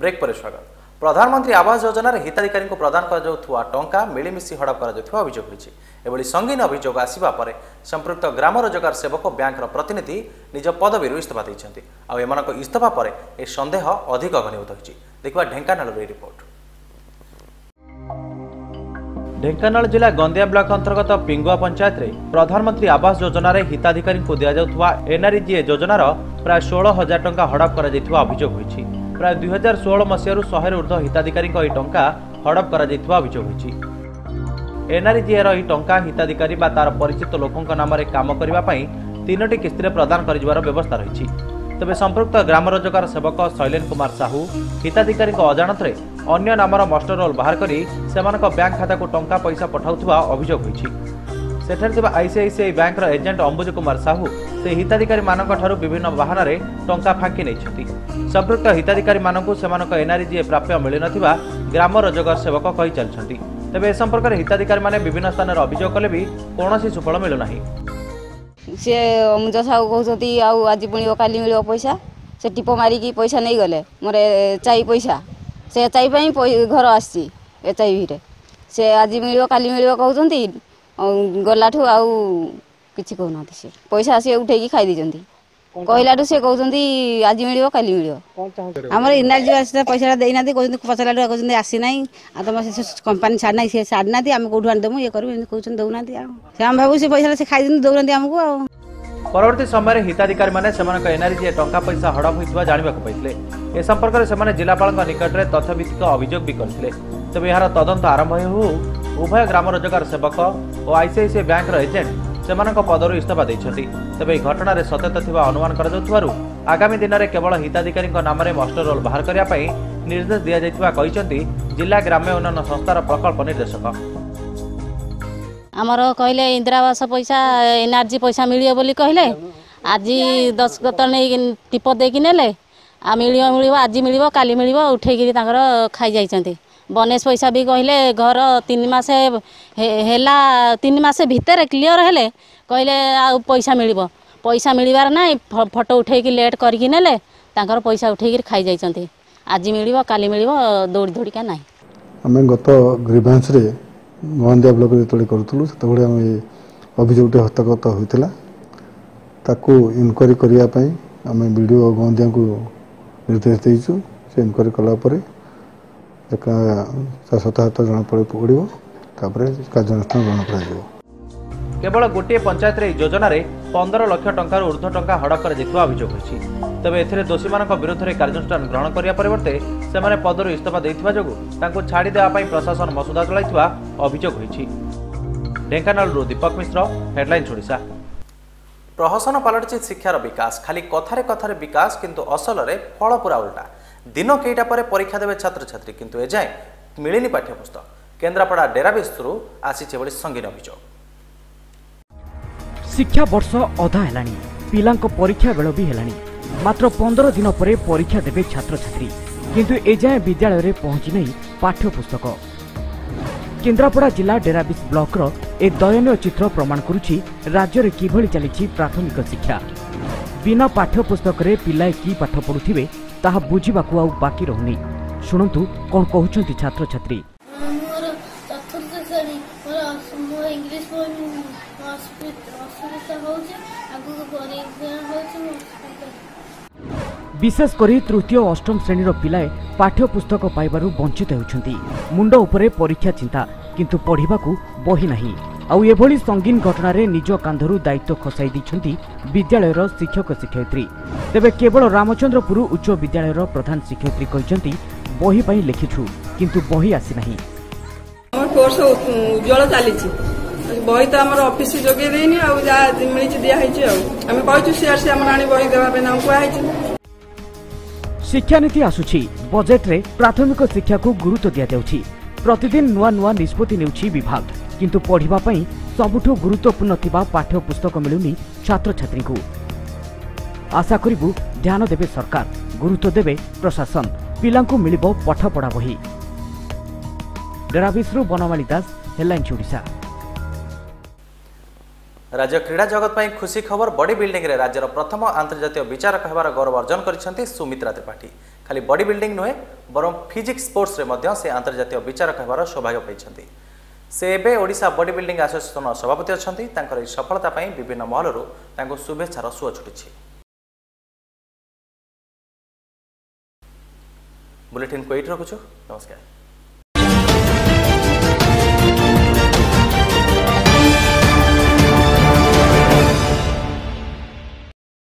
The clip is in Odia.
ବ୍ରେକ୍ ପରେ ସ୍ୱାଗତ ପ୍ରଧାନମନ୍ତ୍ରୀ ଆବାସ ଯୋଜନାରେ ହିତାଧିକାରୀଙ୍କୁ ପ୍ରଦାନ କରାଯାଉଥିବା ଟଙ୍କା ମିଳିମିଶି ହଡ଼ପ କରାଯାଉଥିବା ଅଭିଯୋଗ ହୋଇଛି। ଏଭଳି ସଙ୍ଗୀନ ଅଭିଯୋଗ ଆସିବା ପରେ ସମ୍ପୃକ୍ତ ଗ୍ରାମ ରୋଜଗାର ସେବକ ବ୍ୟାଙ୍କର ପ୍ରତିନିଧି ନିଜ ପଦବୀରୁ ଇସ୍ତଫା ଦେଇଛନ୍ତି। ଆଉ ଏମାନଙ୍କ ଇସ୍ତଫା ପରେ ଏ ସନ୍ଦେହ ଅଧିକ ଘନୀଭୂତ ହୋଇଛି। ଦେଖିବା ଢେଙ୍କାନାଳରୁ ଏହି ରିପୋର୍ଟ। ଢେଙ୍କାନାଳ ଜିଲ୍ଲା ଗନ୍ଦିଆ ବ୍ଲକ ଅନ୍ତର୍ଗତ ପିଙ୍ଗୁଆ ପଞ୍ଚାୟତରେ ପ୍ରଧାନମନ୍ତ୍ରୀ ଆବାସ ଯୋଜନାରେ ହିତାଧିକାରୀଙ୍କୁ ଦିଆଯାଉଥିବା ଏନ୍ଆର୍ଜିଏ ଯୋଜନାର ପ୍ରାୟ ଷୋହଳ ହଜାର ଟଙ୍କା ହଡ଼ପ କରାଯାଇଥିବା ଅଭିଯୋଗ ହୋଇଛି। ପ୍ରାୟ ଦୁଇ ହଜାର ଷୋହଳ ମସିହାରୁ ଶହେରୁ ଉର୍ଦ୍ଧ୍ୱ ହିତାଧିକାରୀଙ୍କ ଏହି ଟଙ୍କା ହଡ଼ପ କରାଯାଇଥିବା ଅଭିଯୋଗ ହୋଇଛି। ଏନ୍ଆର୍ଜିଏର ଏହି ଟଙ୍କା ହିତାଧିକାରୀ ବା ତାର ପରିଚିତ ଲୋକଙ୍କ ନାମରେ କାମ କରିବା ପାଇଁ ତିନୋଟି କିସ୍ତିରେ ପ୍ରଦାନ କରାଯିବାର ବ୍ୟବସ୍ଥା ରହିଛି। ତେବେ ସମ୍ପୃକ୍ତ ଗ୍ରାମ ରୋଜଗାର ସେବକ ଶୈଲେନ କୁମାର ସାହୁ ହିତାଧିକାରୀଙ୍କ ଅଜାଣତରେ ଅନ୍ୟ ନାମର ମଷ୍ଟର ରୋଲ୍ ବାହାର କରି ସେମାନଙ୍କ ବ୍ୟାଙ୍କ ଖାତାକୁ ଟଙ୍କା ପଇସା ପଠାଉଥିବା ଅଭିଯୋଗ ହୋଇଛି। ସେଠାରେ ଥିବା ଆଇସିଆଇସିଆଇ ବ୍ୟାଙ୍କର ଏଜେଣ୍ଟ ଅମ୍ବୁଜ କୁମାର ସାହୁ ସେ ହିତାଧିକାରୀମାନଙ୍କ ଠାରୁ ବିଭିନ୍ନ ବାହାନାରେ ଟଙ୍କା ଫାଙ୍କି ନେଇଛନ୍ତି। ସମ୍ପୃକ୍ତ ହିତାଧିକାରୀମାନଙ୍କୁ ସେମାନଙ୍କ ଏନ୍ଆର୍ଜିଏ ପ୍ରାପ୍ୟ ମିଳିନଥିବା ଗ୍ରାମ ରୋଜଗାର ସେବକ କହି ଚାଲିଛନ୍ତି ତେବେ ଏ ସମ୍ପର୍କରେ ହିତାଧିକାରୀମାନେ ବିଭିନ୍ନ ସ୍ଥାନରେ ଅଭିଯୋଗ କଲେ ବି କୌଣସି ସୁଫଳ ମିଳୁନାହିଁ। ସିଏ ଅମୁଜ ସାହୁ କହୁଛନ୍ତି ଆଉ ଆଜି ମିଳିବ କାଲି ମିଳିବ ପଇସା? ସେ ଟିପ ମାରିକି ପଇସା ନେଇଗଲେ ମୋର ଚାଇ ପଇସା। ସେ ଚାଇ ପାଇଁ ଘର ଆସିଛି ଏଚ୍ ସେ ଆଜି ମିଳିବ କାଲି ମିଳିବ କହୁଛନ୍ତି। ଗଲାଠୁ ଆଉ କିଛି କହୁନାହାନ୍ତି ସେ। ପଇସା ସିଏ ଉଠେଇକି ଖାଇ ଦେଇଛନ୍ତି। କହିଲାଠୁ ସେ କହୁଛନ୍ତି ଆଜି ମିଳିବ କାଲି ମିଳିବ। ଆମର ଇନାର୍ଜି ଆସିଲା ପଇସାଟା ଦେଇନାହାନ୍ତି କହୁଛନ୍ତି ପଚାରିଲାଠୁ କହୁଛନ୍ତି ଆସିନାହିଁ ଆଉ ତମ ସେ କମ୍ପାନୀ ଛାଡ଼ି ନାହିଁ ସେ ଛାଡ଼ି ନାହାନ୍ତି ଆମେ କୋଉଠୁ ଆଣିଦେବୁ ଇଏ କରିବୁ ଏମିତି କହୁଛନ୍ତି ଦଉନାହାନ୍ତି ଆଉ। ସେ ଆମେ ଭାବୁ ସେ ପଇସାଟା ସେ ଖାଇଦିଅନ୍ତି ଦଉନାହାନ୍ତି ଆମକୁ ଆଉ। ପରବର୍ତ୍ତୀ ସମୟରେ ହିତାଧିକାରୀମାନେ ସେମାନଙ୍କ ଏନ୍ଆର୍ଜିଏ ଟଙ୍କା ପଇସା ହଡ଼ପ ହୋଇଥିବା ଜାଣିବାକୁ ପାଇଥିଲେ। ଏ ସମ୍ପର୍କରେ ସେମାନେ ଜିଲ୍ଲାପାଳଙ୍କ ନିକଟରେ ତଥ୍ୟଭିତ୍ତିକ ଅଭିଯୋଗ ବି କରିଥିଲେ। ତେବେ ଏହାର ତଦନ୍ତ ଆରମ୍ଭ ହେଉ ହେଉ ଉଭୟ ଗ୍ରାମ ରୋଜଗାର ସେବକ ଓ ଆଇସିଆଇସିଆଇ ବ୍ୟାଙ୍କର ଏଜେଣ୍ଟ ସେମାନଙ୍କ ପଦରୁ ଇସ୍ତଫା ଦେଇଛନ୍ତି। ତେବେ ଏହି ଘଟଣାରେ ସତ୍ୟତା ଥିବା ଅନୁମାନ କରାଯାଉଥିବାରୁ ଆଗାମୀ ଦିନରେ କେବଳ ହିତାଧିକାରୀଙ୍କ ନାମରେ ମଷ୍ଟର ରୋଲ୍ ବାହାର କରିବା ପାଇଁ ନିର୍ଦ୍ଦେଶ ଦିଆଯାଇଥିବା କହିଛନ୍ତି ଜିଲ୍ଲା ଗ୍ରାମ୍ୟ ଉନ୍ନୟନ ସଂସ୍ଥାର ପ୍ରକଳ୍ପ ନିର୍ଦ୍ଦେଶକ। ଆମର କହିଲେ ଇନ୍ଦିରା ଆବାସ ପଇସା ଏନ୍ଆର୍ଜି ପଇସା ମିଳିବ ବୋଲି କହିଲେ। ଆଜି ଦଶଗତ ନେଇକି ଟିପ ଦେଇକି ନେଲେ। ଆଉ ମିଳିବ ମିଳିବ ଆଜି ମିଳିବ କାଲି ମିଳିବ ଉଠେଇକିରି ତାଙ୍କର ଖାଇଯାଇଛନ୍ତି। ବନେଶ ପଇସା ବି କହିଲେ ଘର ତିନି ମାସ ହେଲା ତିନି ମାସ ଭିତରେ କ୍ଲିଅର ହେଲେ କହିଲେ ଆଉ ପଇସା ମିଳିବ। ପଇସା ମିଳିବାର ନାହିଁ ଫଟୋ ଉଠେଇକି ଲେଟ୍ କରିକି ନେଲେ ତାଙ୍କର ପଇସା ଉଠେଇକିରି ଖାଇଯାଇଛନ୍ତି ଆଜି ମିଳିବ କାଲି ମିଳିବ ଦୌଡ଼ି ଦୌଡ଼ିକା ନାହିଁ। ଆମେ ଗତ ଗ୍ରିଭାନ୍ସରେ ମହାନ୍ଦିଆ ବ୍ଲକରେ ଯେତେବେଳେ କରୁଥିଲୁ ସେତେବେଳେ ଆମେ ଅଭିଯୋଗଟି ହସ୍ତଗତ ହୋଇଥିଲା। ତାକୁ ଇନକ୍ୱାରି କରିବା ପାଇଁ ଆମେ ବିଡ଼ିଓ ଗନ୍ଦିଆଙ୍କୁ ନିର୍ଦ୍ଦେଶ ଦେଇଛୁ। ସେ ଇନକ୍ୱାରି କଲା ପରେ ଏକା ଜଣାପଡ଼ି ପଡ଼ିବ ତାପରେ କାର୍ଯ୍ୟାନୁଷ୍ଠାନ ଗ୍ରହଣ କରାଯିବ କେବଳ ଗୋଟିଏ ପଞ୍ଚାୟତରେ ଏହି ଯୋଜନାରେ ପନ୍ଦର ଲକ୍ଷ ଟଙ୍କାରୁ ଉର୍ଦ୍ଧ୍ୱ ଟଙ୍କା ହଡ଼ପ କରାଯାଇଥିବା ଅଭିଯୋଗ ହୋଇଛି। ତେବେ ଏଥିରେ ଦୋଷୀମାନଙ୍କ ବିରୁଦ୍ଧରେ କାର୍ଯ୍ୟାନୁଷ୍ଠାନ ଗ୍ରହଣ କରିବା ପରିବର୍ତ୍ତେ ସେମାନେ ପଦରୁ ଇସ୍ତଫା ଦେଇଥିବା ଯୋଗୁଁ ତାଙ୍କୁ ଛାଡ଼ି ଦେବା ପାଇଁ ପ୍ରଶାସନ ମସୁଦା ଚଳାଇଥିବା ଅଭିଯୋଗ ହୋଇଛି। ଢେଙ୍କାନାଳରୁ ଦୀପକ ମିଶ୍ର ହେଡଲାଇନ୍ସ ଓଡ଼ିଶା ପ୍ରହସନ ପାଲଟିଛି ଶିକ୍ଷାର ବିକାଶ ଖାଲି କଥାରେ କଥାରେ ବିକାଶ କିନ୍ତୁ ଅସଲରେ ଫଳ ପୁରା ଓଲଟା ଦିନ କେଇଟା ପରେ ପରୀକ୍ଷା ଦେବେ ଛାତ୍ରଛାତ୍ରୀ କିନ୍ତୁ ଏଯାଏଁ ମିଳିନି ପାଠ୍ୟପୁସ୍ତକ କେନ୍ଦ୍ରାପଡ଼ା ଡେରାବେସ୍ରୁ ଆସିଛି ଏଭଳି ସଙ୍ଗୀନ ଅଭିଯୋଗ ଶିକ୍ଷାବର୍ଷ ଅଧା ହେଲାଣି ପିଲାଙ୍କ ପରୀକ୍ଷା ବେଳ ବି ହେଲାଣି ମାତ୍ର ପନ୍ଦର ଦିନ ପରେ ପରୀକ୍ଷା ଦେବେ ଛାତ୍ରଛାତ୍ରୀ କିନ୍ତୁ ଏଯାଏଁ ବିଦ୍ୟାଳୟରେ ପହଞ୍ଚି ନାହିଁ ପାଠ୍ୟପୁସ୍ତକ କେନ୍ଦ୍ରାପଡ଼ା ଜିଲ୍ଲା ଡେରାବିସ୍ ବ୍ଲକର ଏ ଦୟନୀୟ ଚିତ୍ର ପ୍ରମାଣ କରୁଛି ରାଜ୍ୟରେ କିଭଳି ଚାଲିଛି ପ୍ରାଥମିକ ଶିକ୍ଷା ବିନା ପାଠ୍ୟପୁସ୍ତକରେ ପିଲାଏ କି ପାଠ ପଢୁଥିବେ ତାହା ବୁଝିବାକୁ ଆଉ ବାକି ରହୁନି। ଶୁଣନ୍ତୁ କ'ଣ କହୁଛନ୍ତି ଛାତ୍ରଛାତ୍ରୀ। ବିଶେଷ କରି ତୃତୀୟ ଅଷ୍ଟମ ଶ୍ରେଣୀର ପିଲାଏ ପାଠ୍ୟପୁସ୍ତକ ପାଇବାରୁ ବଞ୍ଚିତ ହେଉଛନ୍ତି। ମୁଣ୍ଡ ଉପରେ ପରୀକ୍ଷା ଚିନ୍ତା କିନ୍ତୁ ପଢ଼ିବାକୁ ବହି ନାହିଁ। ଆଉ ଏଭଳି ସଙ୍ଗୀନ ଘଟଣାରେ ନିଜ କାନ୍ଧରୁ ଦାୟିତ୍ୱ ଖସାଇ ଦେଇଛନ୍ତି ବିଦ୍ୟାଳୟର ଶିକ୍ଷକ ଶିକ୍ଷୟିତ୍ରୀ। ତେବେ କେବଳ ରାମଚନ୍ଦ୍ରପୁର ଉଚ୍ଚ ବିଦ୍ୟାଳୟର ପ୍ରଧାନ ଶିକ୍ଷୟିତ୍ରୀ କହିଛନ୍ତି ବହି ପାଇଁ ଲେଖିଛୁ କିନ୍ତୁ ବହି ଆସିନାହିଁ। ଆମର କୋର୍ସ ଉଜ୍ଜଳ ଚାଲିଛି। ବହି ତ ଆମର ଅଫିସ ଯୋଗେଇ ଦେଇନି ଆଉ ଯାହା ମିଳିଛି ଦିଆହେଇଛି ଆଉ। ଆମେ କହିଛୁ ସିଆରସି ଆମର ଆଣି ବହି ଦେବା ପାଇଁ ଆମକୁ କୁହାହେଇଛି। ଶିକ୍ଷାନୀତି ଆସୁଛି ବଜେଟ୍ରେ ପ୍ରାଥମିକ ଶିକ୍ଷାକୁ ଗୁରୁତ୍ୱ ଦିଆଯାଉଛି। ପ୍ରତିଦିନ ନୂଆ ନୂଆ ନିଷ୍ପତ୍ତି ନେଉଛି ବିଭାଗ। କିନ୍ତୁ ପଢ଼ିବା ପାଇଁ ସବୁଠୁ ଗୁରୁତ୍ୱପୂର୍ଣ୍ଣ ଥିବା ପାଠ୍ୟପୁସ୍ତକ ମିଳୁନି ଛାତ୍ରଛାତ୍ରୀଙ୍କୁ। ଆଶା କରିବୁ ଧ୍ୟାନ ଦେବେ ସରକାର ଗୁରୁତ୍ୱ ଦେବେ ପ୍ରଶାସନ ପିଲାଙ୍କୁ ମିଳିବ ପାଠପଢ଼ା ବହି। ଡେରାବିସ୍ରୁ ବନମାଳୀ ଦାସ ହେଲାଇନ୍ସ ଓଡ଼ିଶା। ରାଜ୍ୟ କ୍ରୀଡ଼ା ଜଗତ ପାଇଁ ଖୁସି ଖବର ବଡି ବିଲ୍ଡିଂରେ ରାଜ୍ୟର ପ୍ରଥମ ଆନ୍ତର୍ଜାତୀୟ ବିଚାରକ ହେବାର ଗୌରବ ଅର୍ଜନ କରିଛନ୍ତି ସୁମିତ୍ରା ତ୍ରିପାଠୀ। ଖାଲି ବଡି ବିଲ୍ଡିଂ ନୁହେଁ ବରଂ ଫିଜିକ୍ସ ସ୍ପୋର୍ଟସରେ ମଧ୍ୟ ସେ ଆନ୍ତର୍ଜାତୀୟ ବିଚାରକ ହେବାର ସୌଭାଗ୍ୟ ପାଇଛନ୍ତି। ସେ ଏବେ ଓଡ଼ିଶା ବଡି ବିଲ୍ଡିଂ ଆସୋସିଏସନର ସଭାପତି ଅଛନ୍ତି। ତାଙ୍କର ଏହି ସଫଳତା ପାଇଁ ବିଭିନ୍ନ ମହଲରୁ ତାଙ୍କୁ ଶୁଭେଚ୍ଛାର ସୁଅ ଛୁଟିଛି। ବୁଲେଟିନ୍କୁ ଏଇଠି ରଖୁଛୁ। ନମସ୍କାର।